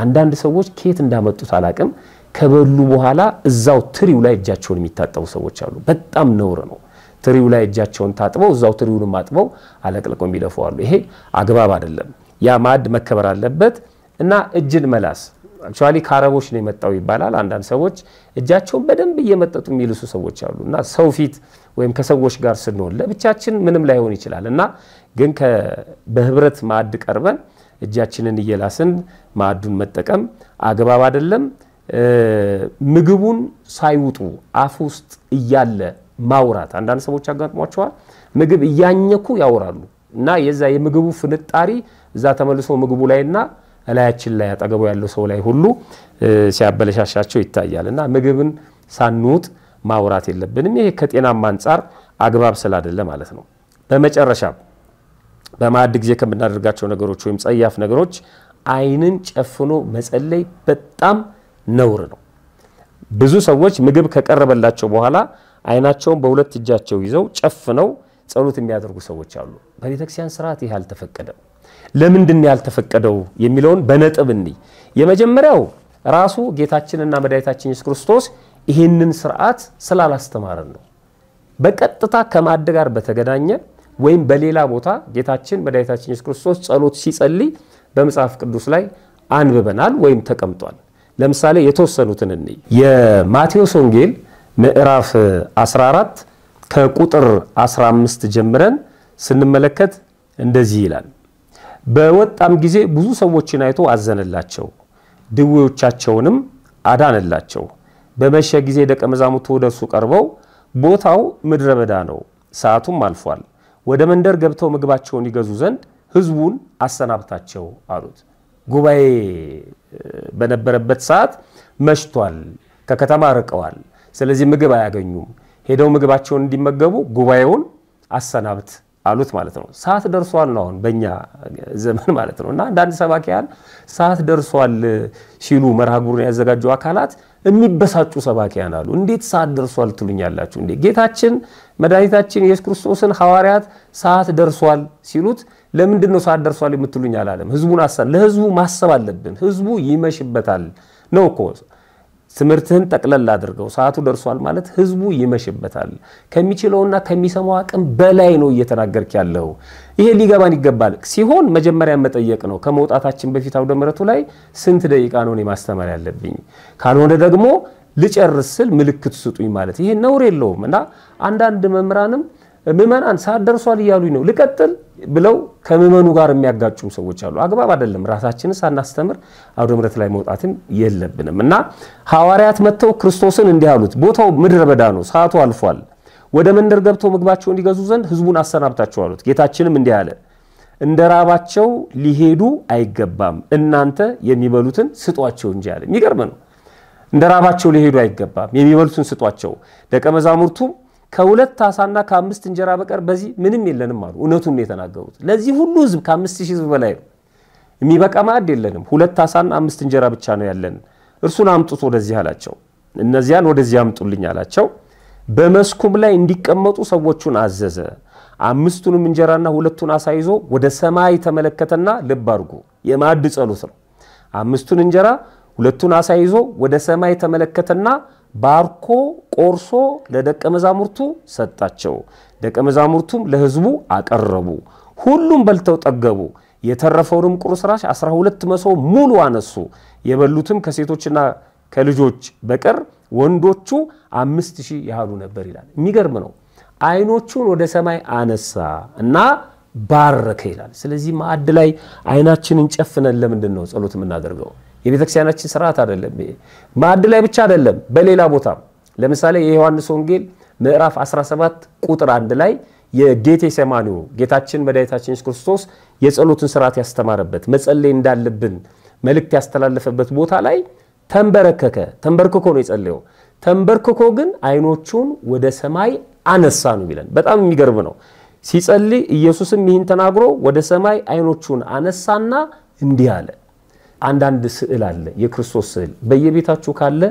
አንዳንድ ሰዎች ከየት እንዳመጡት አላቅም ከበሉ በኋላ እዛው ትሪው ላይ እጃቸውን የሚታጠቡ ሰዎች አሉ። በጣም ነውር ነው። ትሪው ላይ እጃቸውን ታጥበው እዛው ትሪውንም አጥበው አለቅልቀው የሚደፉ አሉ። ይሄ አግባብ አይደለም። ያ ማዕድ መከበር አለበት እና እጅን መላስ actually ከአረቦች ነው የመጣው ይባላል። አንዳንድ ሰዎች እጃቸውን በደንብ እየመጠጡ የሚልሱ ሰዎች አሉ እና ሰው ፊት ወይም ከሰዎች ጋር ስንሆን ለብቻችን ምንም ላይሆን ይችላል እና ግን በህብረት ማዕድ ቀርበን እጃችንን እየላስን ማዕዱን መጠቀም አግባብ አይደለም። ምግቡን ሳይውጡ አፍ ውስጥ እያለ ማውራት አንዳንድ ሰዎች አጋጥሟቸዋል። ምግብ እያኘኩ ያወራሉ እና የዛ የምግቡ ፍንጣሪ እዛ ተመልሶ ምግቡ ላይና እላያችን ላይ አጠገቡ ያለው ሰው ላይ ሁሉ ሲያበለሻሻቸው ይታያል እና ምግብን ሳንውጥ ማውራት የለብንም። ይሄ ከጤናማ አንጻር አግባብ ስላደለ ማለት ነው። በመጨረሻ በማዕድ ጊዜ ከምናደርጋቸው ነገሮች ወይም ጸያፍ ነገሮች ዓይንን ጨፍኖ መጸለይ በጣም ነውር ነው። ብዙ ሰዎች ምግብ ከቀረበላቸው በኋላ ዓይናቸውን በሁለት እጃቸው ይዘው ጨፍነው ጸሎት የሚያደርጉ ሰዎች አሉ። በቤተክርስቲያን ስርዓት ይህ አልተፈቀደም። ለምንድን ያልተፈቀደው የሚለውን በነጥብ እንይ። የመጀመሪያው ራሱ ጌታችንና መድኃኒታችን ኢየሱስ ክርስቶስ ይህንን ስርዓት ስላላስተማረን ነው። በቀጥታ ከማዕድ ጋር በተገናኘ ወይም በሌላ ቦታ ጌታችን መድኃኒታችን ኢየሱስ ክርስቶስ ጸሎት ሲጸልይ በመጽሐፍ ቅዱስ ላይ አንብበናል ወይም ተቀምጧል። ለምሳሌ የተወሰኑትን እንይ። የማቴዎስ ወንጌል ምዕራፍ 14 ከቁጥር 15 ጀምረን ስንመለከት እንደዚህ ይላል። በወጣም ጊዜ ብዙ ሰዎችን አይቶ አዘነላቸው፣ ድዌዎቻቸውንም አዳነላቸው። በመሸ ጊዜ ደቀ መዛሙርቱ ወደ እርሱ ቀርበው ቦታው ምድረ በዳ ነው፣ ሰዓቱም አልፏል፣ ወደ መንደር ገብተው ምግባቸውን ይገዙ ዘንድ ሕዝቡን አሰናብታቸው አሉት። ጉባኤ በነበረበት ሰዓት መሽቷል፣ ከከተማ ርቀዋል። ስለዚህ ምግብ አያገኙም። ሄደው ምግባቸውን እንዲመገቡ ጉባኤውን አሰናብት አሉት ማለት ነው። ሰዓት ደርሷል ነው አሁን በእኛ ዘመን ማለት ነው። እና አንዳንድ ሰባኪያን ሰዓት ደርሷል ሲሉ መርሃ ግብሩን ያዘጋጁ አካላት የሚበሳጩ ሰባኪያን አሉ። እንዴት ሰዓት ደርሷል ትሉኛላችሁ እንዴ? ጌታችን መድኃኒታችን ኢየሱስ ክርስቶስን ሐዋርያት ሰዓት ደርሷል ሲሉት ለምንድን ነው ሰዓት ደርሷል የምትሉኝ አላለም። ህዝቡን ለህዝቡ ማሰብ አለብን። ህዝቡ ይመሽበታል ነው እኮ ትምህርትህን ጠቅለል አድርገው ሰዓቱ ደርሷል ማለት ህዝቡ ይመሽበታል። ከሚችለውና ከሚሰማው አቅም በላይ ነው እየተናገርክ ያለው። ይሄ ሊገባን ይገባል። ሲሆን መጀመሪያ መጠየቅ ነው። ከመውጣታችን በፊት አውደ ምሕረቱ ላይ ስንት ደቂቃ ነው እኔ ማስተማር ያለብኝ? ካልሆነ ደግሞ ልጨርስ ስል ምልክት ስጡኝ ማለት ይሄ ነውር የለውም እና አንዳንድ መምህራንም ምዕመናን ሰዓት ደርሷል እያሉኝ ነው ልቀጥል ብለው ከምዕመኑ ጋር የሚያጋጩም ሰዎች አሉ። አግባብ አይደለም። ራሳችንን ሳናስተምር አውደ ምሕረት ላይ መውጣትም የለብንም እና ሐዋርያት መጥተው ክርስቶስን እንዲህ አሉት፣ ቦታው ምድረ በዳ ነው፣ ሰዓቱ አልፏል። ወደ መንደር ገብተው ምግባቸውን እንዲገዙ ዘንድ ህዝቡን አሰናብታቸው አሉት። ጌታችንም እንዲህ አለ፣ እንደ ራባቸው ሊሄዱ አይገባም፣ እናንተ የሚበሉትን ስጧቸው እንጂ አለ። የሚገርም ነው። እንደ ራባቸው ሊሄዱ አይገባም፣ የሚበሉትን ስጧቸው። ደቀ መዛሙርቱም ከሁለት ዓሳና ከአምስት እንጀራ በቀር በዚህ ምንም የለንም አሉ። እውነቱን ነው የተናገሩት። ለዚህ ሁሉ ህዝብ ከአምስት ሺህ ህዝብ በላይ ነው። የሚበቃ ማዕድ የለንም። ሁለት ዓሳና አምስት እንጀራ ብቻ ነው ያለን። እርሱን አምጡት ወደዚህ አላቸው። እነዚያን ወደዚህ አምጡልኝ አላቸው። በመስኩም ላይ እንዲቀመጡ ሰዎቹን አዘዘ። አምስቱንም እንጀራና ሁለቱን ዓሣ ይዞ ወደ ሰማይ ተመለከተና፣ ልብ አድርጉ፣ የማዕድ ጸሎት ነው። አምስቱን እንጀራ ሁለቱን ዓሣ ይዞ ወደ ሰማይ ተመለከተና ባርኮ ቆርሶ ለደቀ መዛሙርቱ ሰጣቸው። ደቀ መዛሙርቱም ለህዝቡ አቀረቡ። ሁሉም በልተው ጠገቡ። የተረፈውንም ቁርስራሽ 12 መሶብ ሙሉ አነሱ። የበሉትም ከሴቶችና ከልጆች በቀር ወንዶቹ አምስት ሺህ ያህሉ ነበር ይላል። የሚገርም ነው። አይኖቹን ወደ ሰማይ አነሳ እና ባረከ ይላል። ስለዚህ ማዕድ ላይ አይናችንን ጨፍነን ለምንድን ነው ጸሎት የምናደርገው? የቤተ ክርስቲያናችን ስርዓት አይደለም። ማዕድ ላይ ብቻ አይደለም፣ በሌላ ቦታም ለምሳሌ የዮሐንስ ወንጌል ምዕራፍ 17 ቁጥር አንድ ላይ የጌቴ ሰማኒው ጌታችን መድኃኒታችን ኢየሱስ ክርስቶስ የጸሎትን ስርዓት ያስተማረበት መጸለይ እንዳለብን መልእክት ያስተላለፈበት ቦታ ላይ ተንበረከከ። ተንበርክኮ ነው የጸለየው። ተንበርክኮ ግን አይኖቹን ወደ ሰማይ አነሳ ነው የሚለን። በጣም የሚገርም ነው። ሲጸልይ ኢየሱስም ይህን ተናግሮ ወደ ሰማይ አይኖቹን አነሳና እንዲህ አለ። አንዳንድ ስዕል አለ፣ የክርስቶስ ስዕል በየቤታችሁ ካለ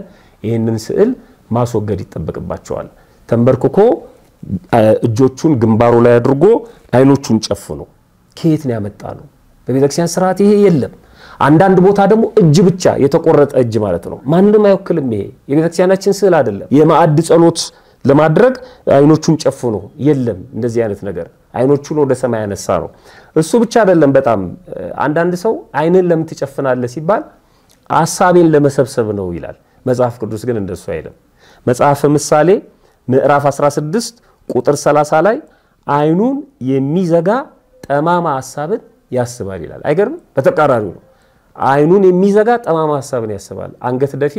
ይህንን ስዕል ማስወገድ ይጠበቅባቸዋል። ተንበርክኮ እጆቹን ግንባሩ ላይ አድርጎ አይኖቹን ጨፍኖ ከየት ነው ያመጣ ነው? በቤተክርስቲያን ስርዓት ይሄ የለም። አንዳንድ ቦታ ደግሞ እጅ ብቻ የተቆረጠ እጅ ማለት ነው። ማንም አይወክልም። ይሄ የቤተክርስቲያናችን ስዕል አይደለም። የማዕድ ጸሎት ለማድረግ አይኖቹን ጨፍኖ የለም። እንደዚህ አይነት ነገር አይኖቹን ወደ ሰማይ ያነሳ ነው። እሱ ብቻ አይደለም። በጣም አንዳንድ ሰው አይንን ለምን ትጨፍናለህ ሲባል ሀሳቤን ለመሰብሰብ ነው ይላል። መጽሐፍ ቅዱስ ግን እንደሱ አይልም። መጽሐፈ ምሳሌ ምዕራፍ 16 ቁጥር 30 ላይ አይኑን የሚዘጋ ጠማማ ሀሳብን ያስባል ይላል። አይገርምም? በተቃራኒው ነው። አይኑን የሚዘጋ ጠማማ ሀሳብን ያስባል። አንገት ደፊ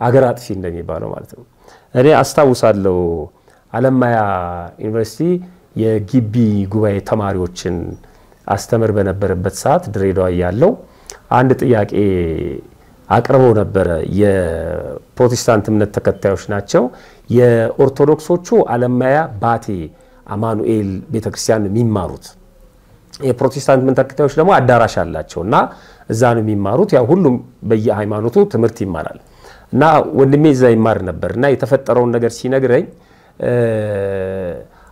አገር አጥፊ እንደሚባለው ማለት ነው። እኔ አስታውሳለሁ አለማያ ዩኒቨርሲቲ የግቢ ጉባኤ ተማሪዎችን አስተምር በነበረበት ሰዓት ድሬዳዋ ያለው አንድ ጥያቄ አቅርበው ነበረ። የፕሮቴስታንት እምነት ተከታዮች ናቸው። የኦርቶዶክሶቹ አለማያ ባቴ አማኑኤል ቤተክርስቲያን የሚማሩት የፕሮቴስታንት እምነት ተከታዮች ደግሞ አዳራሽ አላቸው እና እዛ ነው የሚማሩት። ያው ሁሉም በየሃይማኖቱ ትምህርት ይማራል እና ወንድሜ እዛ ይማር ነበር እና የተፈጠረውን ነገር ሲነግረኝ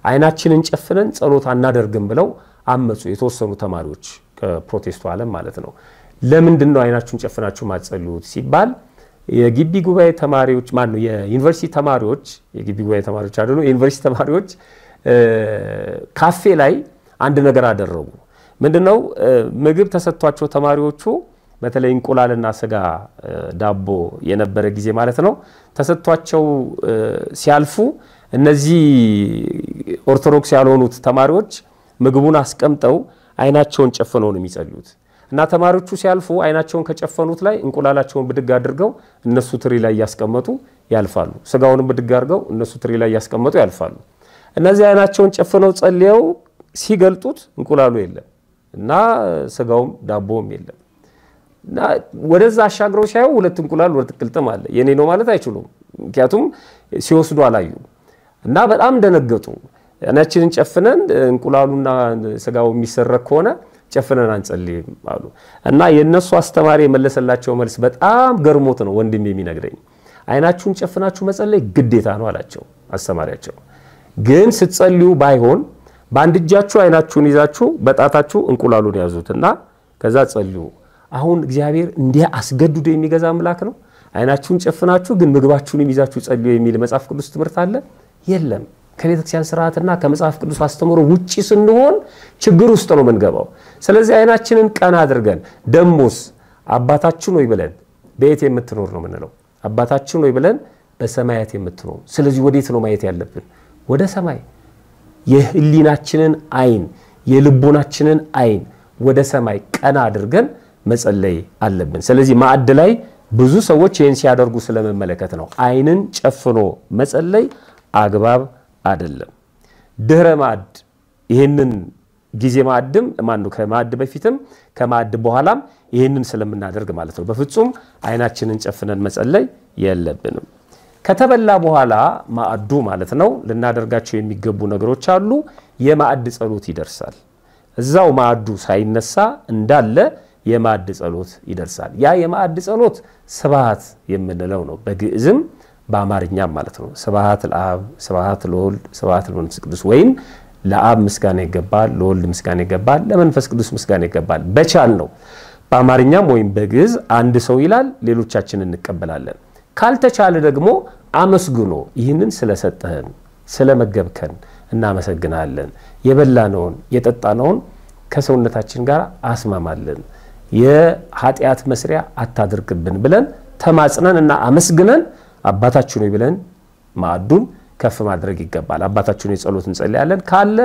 አይናችንን ጨፍነን ጸሎት አናደርግም ብለው አመፁ። የተወሰኑ ተማሪዎች ከፕሮቴስቱ ዓለም ማለት ነው። ለምንድን ነው አይናችሁን ጨፍናችሁ ማጸሉት ሲባል የግቢ ጉባኤ ተማሪዎች ማን ነው የዩኒቨርሲቲ ተማሪዎች የግቢ ጉባኤ ተማሪዎች አይደሉ፣ የዩኒቨርሲቲ ተማሪዎች ካፌ ላይ አንድ ነገር አደረጉ። ምንድነው ምግብ ተሰጥቷቸው ተማሪዎቹ በተለይ እንቁላልና ስጋ ዳቦ የነበረ ጊዜ ማለት ነው ተሰጥቷቸው ሲያልፉ እነዚህ ኦርቶዶክስ ያልሆኑት ተማሪዎች ምግቡን አስቀምጠው አይናቸውን ጨፍነው ነው የሚጸልዩት። እና ተማሪዎቹ ሲያልፉ አይናቸውን ከጨፈኑት ላይ እንቁላላቸውን ብድግ አድርገው እነሱ ትሪ ላይ እያስቀመጡ ያልፋሉ። ስጋውንም ብድግ አድርገው እነሱ ትሪ ላይ እያስቀመጡ ያልፋሉ። እነዚህ አይናቸውን ጨፍነው ጸልየው ሲገልጡት እንቁላሉ የለም እና ስጋውም ዳቦውም የለም። እና ወደዛ አሻግረው ሲያዩ ሁለት እንቁላል ሁለት ቅልጥም አለ። የኔ ነው ማለት አይችሉም፣ ምክንያቱም ሲወስዱ አላዩ እና በጣም ደነገጡ። አይናችንን ጨፍነን እንቁላሉና ስጋው የሚሰረቅ ከሆነ ጨፍነን አንጸልይም አሉ። እና የእነሱ አስተማሪ የመለሰላቸው መልስ በጣም ገርሞት ነው ወንድም የሚነግረኝ። አይናችሁን ጨፍናችሁ መጸለይ ግዴታ ነው አላቸው አስተማሪያቸው። ግን ስትጸልዩ ባይሆን በአንድ እጃችሁ አይናችሁን ይዛችሁ በጣታችሁ እንቁላሉን ያዙት እና ከዛ ጸልዩ። አሁን እግዚአብሔር እንዲህ አስገድዶ የሚገዛ አምላክ ነው። አይናችሁን ጨፍናችሁ ግን ምግባችሁንም ይዛችሁ ጸልዩ የሚል መጽሐፍ ቅዱስ ትምህርት አለ? የለም። ከቤተክርስቲያን ስርዓትና ከመጽሐፍ ቅዱስ አስተምሮ ውጪ ስንሆን ችግር ውስጥ ነው የምንገባው። ስለዚህ አይናችንን ቀና አድርገን ደሞስ አባታችን ሆይ ብለን በየት የምትኖር ነው የምንለው? አባታችን ሆይ ብለን በሰማያት የምትኖር። ስለዚህ ወዴት ነው ማየት ያለብን? ወደ ሰማይ። የህሊናችንን አይን የልቦናችንን አይን ወደ ሰማይ ቀና አድርገን መጸለይ አለብን። ስለዚህ ማዕድ ላይ ብዙ ሰዎች ይህን ሲያደርጉ ስለመመለከት ነው። አይንን ጨፍኖ መጸለይ አግባብ አይደለም። ድህረ ማዕድ ይህንን ጊዜ ማዕድም ማን ከማዕድ በፊትም ከማዕድ በኋላም ይህንን ስለምናደርግ ማለት ነው። በፍጹም አይናችንን ጨፍነን መጸለይ የለብንም። ከተበላ በኋላ ማዕዱ ማለት ነው ልናደርጋቸው የሚገቡ ነገሮች አሉ። የማዕድ ጸሎት ይደርሳል። እዛው ማዕዱ ሳይነሳ እንዳለ የማዕድ ጸሎት ይደርሳል። ያ የማዕድ ጸሎት ስብሐት የምንለው ነው በግዕዝም በአማርኛም ማለት ነው። ስብሐት ለአብ፣ ስብሐት ለወልድ፣ ስብሐት ለመንፈስ ቅዱስ ወይም ለአብ ምስጋና ይገባል፣ ለወልድ ምስጋና ይገባል፣ ለመንፈስ ቅዱስ ምስጋና ይገባል። በቻል ነው በአማርኛም ወይም በግዕዝ አንድ ሰው ይላል፣ ሌሎቻችን እንቀበላለን። ካልተቻለ ደግሞ አመስግኖ ይህንን ስለሰጠህን ስለመገብከን እናመሰግናለን፣ የበላነውን የጠጣነውን ከሰውነታችን ጋር አስማማለን፣ የኃጢአት መስሪያ አታድርግብን ብለን ተማጽነን እና አመስግነን አባታችን ብለን ማዕዱን ከፍ ማድረግ ይገባል። አባታችን የጸሎት እንጸልያለን። ካለ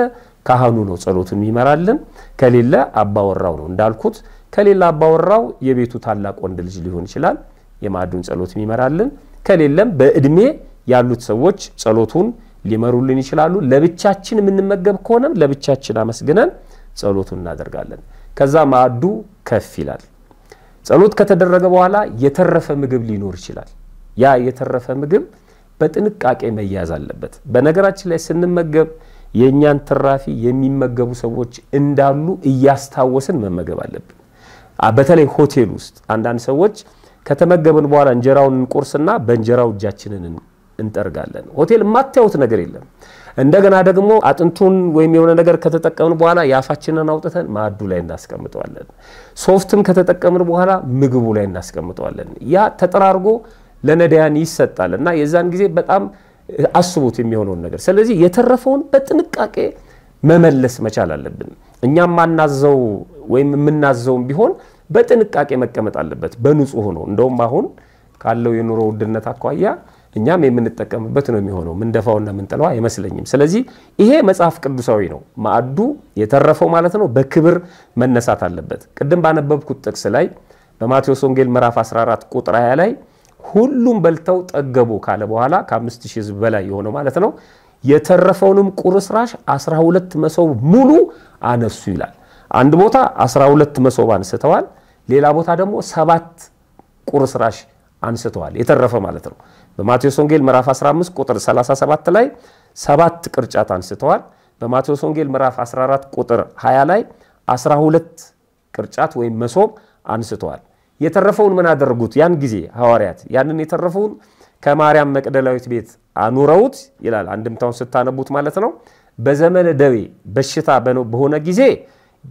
ካህኑ ነው ጸሎቱን የሚመራልን፣ ከሌለ አባወራው ነው እንዳልኩት። ከሌለ አባወራው የቤቱ ታላቅ ወንድ ልጅ ሊሆን ይችላል የማዕዱን ጸሎት የሚመራልን። ከሌለም በዕድሜ ያሉት ሰዎች ጸሎቱን ሊመሩልን ይችላሉ። ለብቻችን የምንመገብ ከሆነም ለብቻችን አመስግነን ጸሎቱን እናደርጋለን። ከዛ ማዕዱ ከፍ ይላል። ጸሎት ከተደረገ በኋላ የተረፈ ምግብ ሊኖር ይችላል። ያ የተረፈ ምግብ በጥንቃቄ መያዝ አለበት። በነገራችን ላይ ስንመገብ የእኛን ትራፊ የሚመገቡ ሰዎች እንዳሉ እያስታወስን መመገብ አለብን። በተለይ ሆቴል ውስጥ አንዳንድ ሰዎች ከተመገብን በኋላ እንጀራውን እንቆርስና በእንጀራው እጃችንን እንጠርጋለን። ሆቴል የማታዩት ነገር የለም። እንደገና ደግሞ አጥንቱን ወይም የሆነ ነገር ከተጠቀምን በኋላ የአፋችንን አውጥተን ማዕዱ ላይ እናስቀምጠዋለን። ሶፍትም ከተጠቀምን በኋላ ምግቡ ላይ እናስቀምጠዋለን። ያ ተጠራርጎ ለነዳያን ይሰጣል እና የዛን ጊዜ በጣም አስቡት የሚሆነውን ነገር። ስለዚህ የተረፈውን በጥንቃቄ መመለስ መቻል አለብን። እኛም ማናዘው ወይም የምናዘውም ቢሆን በጥንቃቄ መቀመጥ አለበት፣ በንጹህ ነው። እንደውም አሁን ካለው የኑሮ ውድነት አኳያ እኛም የምንጠቀምበት ነው የሚሆነው። ምንደፋውና ምንጥለዋ አይመስለኝም። ስለዚህ ይሄ መጽሐፍ ቅዱሳዊ ነው። ማዕዱ የተረፈው ማለት ነው በክብር መነሳት አለበት። ቅድም ባነበብኩት ጥቅስ ላይ በማቴዎስ ወንጌል ምዕራፍ 14 ቁጥር 20 ላይ ሁሉም በልተው ጠገቡ ካለ በኋላ ከአምስት ሺህ ሕዝብ በላይ የሆነው ማለት ነው የተረፈውንም ቁርስራሽ 12 መሶብ ሙሉ አነሱ ይላል። አንድ ቦታ 12 መሶብ አንስተዋል። ሌላ ቦታ ደግሞ ሰባት ቁርስራሽ አንስተዋል። የተረፈ ማለት ነው። በማቴዎስ ወንጌል ምዕራፍ 15 ቁጥር 37 ላይ ሰባት ቅርጫት አንስተዋል። በማቴዎስ ወንጌል ምዕራፍ 14 ቁጥር 20 ላይ 12 ቅርጫት ወይም መሶብ አንስተዋል። የተረፈውን ምን አደረጉት? ያን ጊዜ ሐዋርያት ያንን የተረፈውን ከማርያም መቅደላዊት ቤት አኑረውት ይላል። አንድምታውን ስታነቡት ማለት ነው። በዘመነ ደዌ በሽታ በሆነ ጊዜ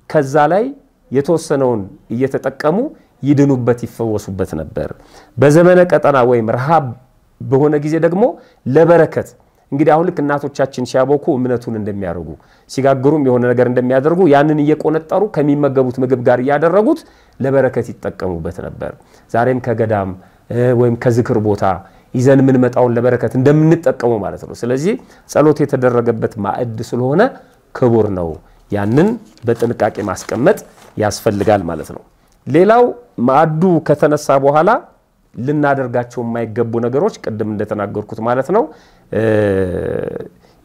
ከዛ ላይ የተወሰነውን እየተጠቀሙ ይድኑበት ይፈወሱበት ነበር። በዘመነ ቀጠና ወይም ረሃብ በሆነ ጊዜ ደግሞ ለበረከት እንግዲህ አሁን ልክ እናቶቻችን ሲያቦኩ እምነቱን እንደሚያደርጉ ሲጋግሩም የሆነ ነገር እንደሚያደርጉ ያንን እየቆነጠሩ ከሚመገቡት ምግብ ጋር እያደረጉት ለበረከት ይጠቀሙበት ነበር። ዛሬም ከገዳም ወይም ከዝክር ቦታ ይዘን የምንመጣውን ለበረከት እንደምንጠቀመው ማለት ነው። ስለዚህ ጸሎት የተደረገበት ማዕድ ስለሆነ ክቡር ነው። ያንን በጥንቃቄ ማስቀመጥ ያስፈልጋል ማለት ነው። ሌላው ማዕዱ ከተነሳ በኋላ ልናደርጋቸው የማይገቡ ነገሮች ቅድም እንደተናገርኩት ማለት ነው።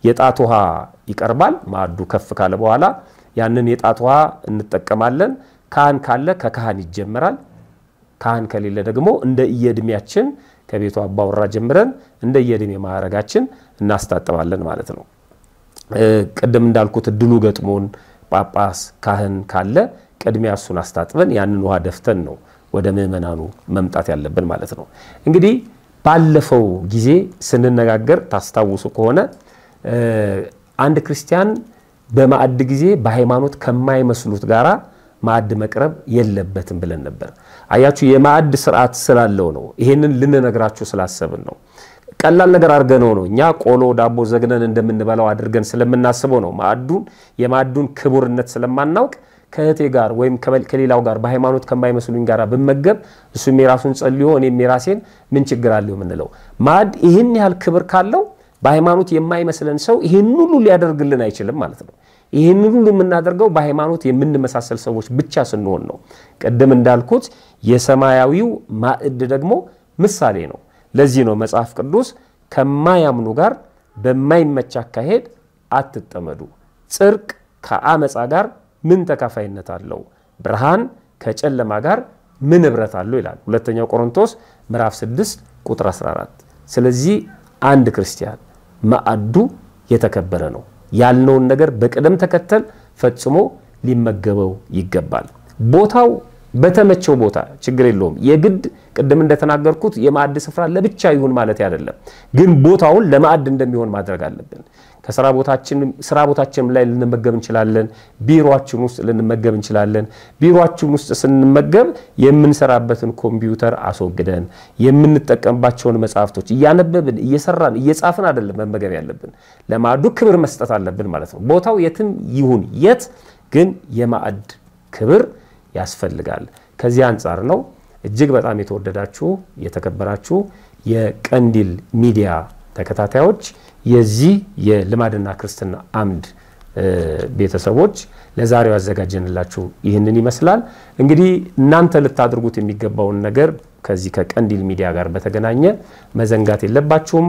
የጣት ውሃ ይቀርባል። ማዕዱ ከፍ ካለ በኋላ ያንን የጣት ውሃ እንጠቀማለን። ካህን ካለ ከካህን ይጀመራል። ካህን ከሌለ ደግሞ እንደ እየእድሜያችን ከቤቱ አባወራ ጀምረን እንደ የዕድሜ ማዕረጋችን እናስታጥባለን ማለት ነው። ቅድም እንዳልኩት እድሉ ገጥሞን ጳጳስ ካህን ካለ ቅድሚያ እሱን አስታጥበን ያንን ውሃ ደፍተን ነው ወደ ምዕመናኑ መምጣት ያለብን ማለት ነው። እንግዲህ ባለፈው ጊዜ ስንነጋገር ታስታውሱ ከሆነ አንድ ክርስቲያን በማዕድ ጊዜ በሃይማኖት ከማይመስሉት ጋራ ማዕድ መቅረብ የለበትም ብለን ነበር። አያችሁ፣ የማዕድ ስርዓት ስላለው ነው። ይሄንን ልንነግራችሁ ስላሰብን ነው። ቀላል ነገር አድርገነው ነው እኛ ቆሎ ዳቦ ዘግነን እንደምንበላው አድርገን ስለምናስበው ነው። ማዕዱን የማዕዱን ክቡርነት ስለማናውቅ ከእህቴ ጋር ወይም ከሌላው ጋር በሃይማኖት ከማይመስሉኝ ጋር ብመገብ እሱም የራሱን ጸልዮ እኔም የራሴን ምን ችግር አለው የምንለው። ማዕድ ይህን ያህል ክብር ካለው በሃይማኖት የማይመስለን ሰው ይህን ሁሉ ሊያደርግልን አይችልም ማለት ነው። ይህን ሁሉ የምናደርገው በሃይማኖት የምንመሳሰል ሰዎች ብቻ ስንሆን ነው። ቅድም እንዳልኩት የሰማያዊው ማዕድ ደግሞ ምሳሌ ነው። ለዚህ ነው መጽሐፍ ቅዱስ ከማያምኑ ጋር በማይመች አካሄድ አትጠመዱ፣ ጽድቅ ከአመፃ ጋር ምን ተካፋይነት አለው? ብርሃን ከጨለማ ጋር ምን ኅብረት አለው? ይላል ሁለተኛው ቆሮንቶስ ምዕራፍ 6 ቁጥር 14። ስለዚህ አንድ ክርስቲያን ማዕዱ የተከበረ ነው ያልነውን ነገር በቅደም ተከተል ፈጽሞ ሊመገበው ይገባል። ቦታው በተመቸው ቦታ ችግር የለውም። የግድ ቅድም እንደተናገርኩት የማዕድ ስፍራ ለብቻ ይሁን ማለት አይደለም፣ ግን ቦታውን ለማዕድ እንደሚሆን ማድረግ አለብን። ከስራ ቦታችንም ላይ ልንመገብ እንችላለን። ቢሮችን ውስጥ ልንመገብ እንችላለን። ቢሮችን ውስጥ ስንመገብ የምንሰራበትን ኮምፒውተር አስወግደን የምንጠቀምባቸውን መጽሐፍቶች እያነበብን እየሰራን እየጻፍን አይደለም መመገብ ያለብን። ለማዕዱ ክብር መስጠት አለብን ማለት ነው። ቦታው የትም ይሁን የት ግን የማዕድ ክብር ያስፈልጋል። ከዚህ አንጻር ነው እጅግ በጣም የተወደዳችሁ የተከበራችሁ የቀንዲል ሚዲያ ተከታታዮች የዚህ የልማድና ክርስትና አምድ ቤተሰቦች ለዛሬው ያዘጋጀንላችሁ ይህንን ይመስላል። እንግዲህ እናንተ ልታደርጉት የሚገባውን ነገር ከዚህ ከቀንዲል ሚዲያ ጋር በተገናኘ መዘንጋት የለባችሁም።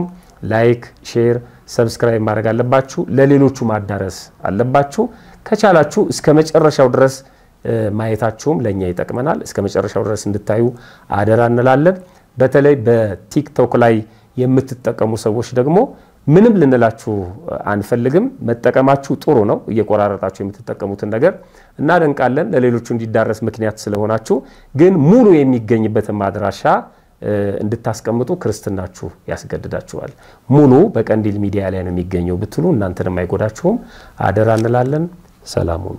like፣ share፣ subscribe ማድረግ አለባችሁ። ለሌሎቹ ማዳረስ አለባችሁ። ከቻላችሁ እስከ መጨረሻው ድረስ ማየታችሁም ለእኛ ይጠቅመናል። እስከ መጨረሻው ድረስ እንድታዩ አደራ እንላለን። በተለይ በቲክቶክ ላይ የምትጠቀሙ ሰዎች ደግሞ ምንም ልንላችሁ አንፈልግም። መጠቀማችሁ ጥሩ ነው። እየቆራረጣችሁ የምትጠቀሙትን ነገር እናደንቃለን። ለሌሎቹ እንዲዳረስ ምክንያት ስለሆናችሁ፣ ግን ሙሉ የሚገኝበትን ማድራሻ እንድታስቀምጡ ክርስትናችሁ ያስገድዳችኋል። ሙሉ በቀንዲል ሚዲያ ላይ ነው የሚገኘው ብትሉ እናንተንም አይጎዳችሁም። አደራ እንላለን። ሰላም ሁኑ።